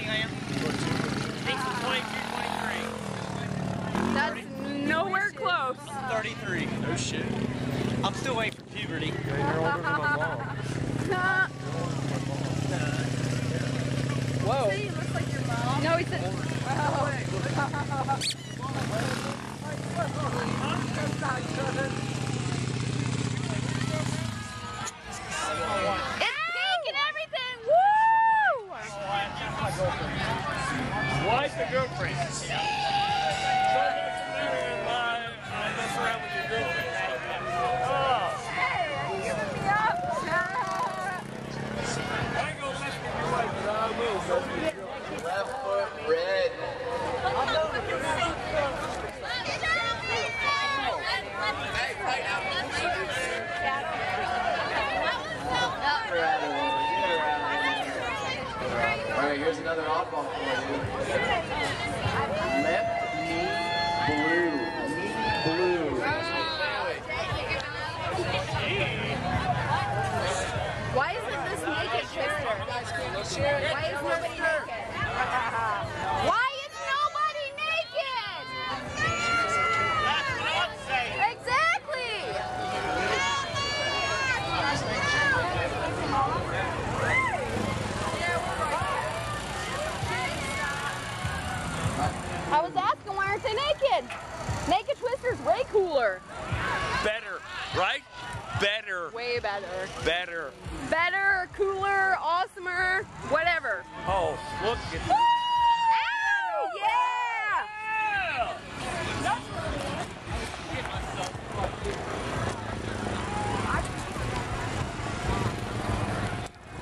speed lamp? 23. That's nowhere close. 33. No shit. I'm still waiting for puberty. Whoa. No, he said. Wife or girlfriend? So it doesn't matter if I, I mess around with your girlfriend. Oh, Hey, are you giving me up? I ain't gonna mess with your wife, but I will mess with your girlfriend. Left foot red. Get her out of there. Get her out of there. All right, here's another oddball for you. Left knee blue. Right? Better, Way better. better. Better, cooler, awesomer, whatever. Oh, look at this. Ow! Yeah!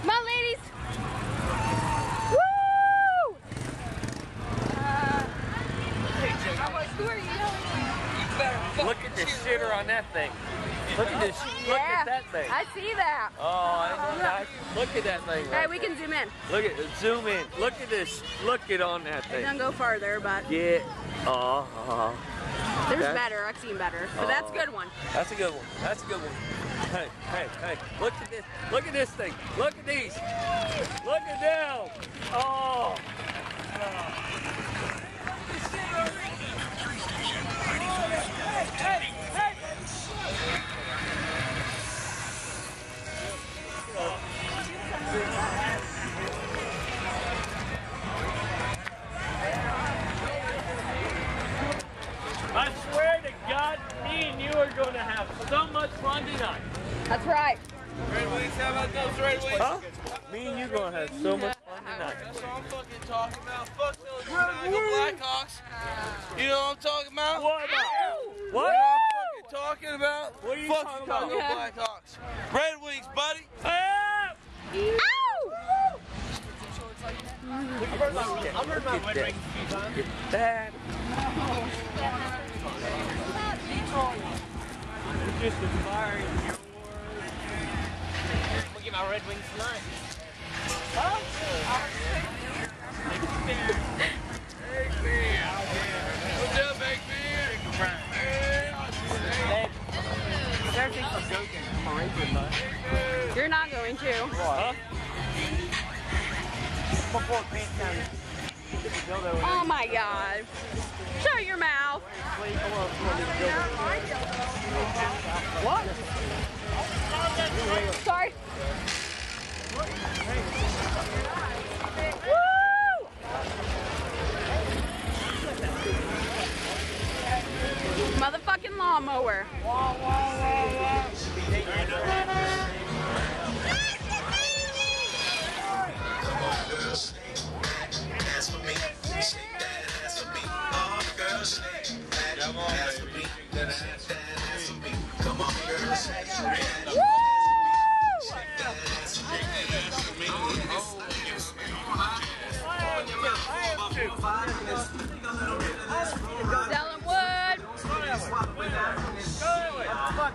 Come on, ladies. Woo! Uh, who are you? Look at the shitter on that thing. Look at this. Look Yeah, at that thing. I see that. Oh, I that. Look at that thing. Hey, we there. can zoom in. Look at zoom in. Look at this. Look at on that thing. It Don't go farther, but Yeah. Uh-huh. Oh, there's That's- better. I've seen better. But that's a good one. that's a good one. That's a good one. Hey, hey, hey! Look at this! Look at this thing! Look at these! Look at them! Oh! Hey, hey! Huh? Me and you going to have so much fun tonight. That's what I'm fucking talking about. Fuck those Chicago Blackhawks. You know what I'm talking about? What about? What? what I'm fucking talking about? What are you Fuck talking Chicago about? Blackhawks. Red Wings, buddy. Ah! Ow! I've heard my Red Wings a few times. Look at that. You're just admiring your words. My Red Wings tonight. You're not going to. In Oh my god. Show your mouth. What? Sorry. Motherfucking lawnmower. Ass